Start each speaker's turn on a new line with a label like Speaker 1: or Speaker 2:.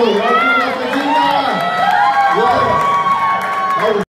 Speaker 1: Michael Rowe.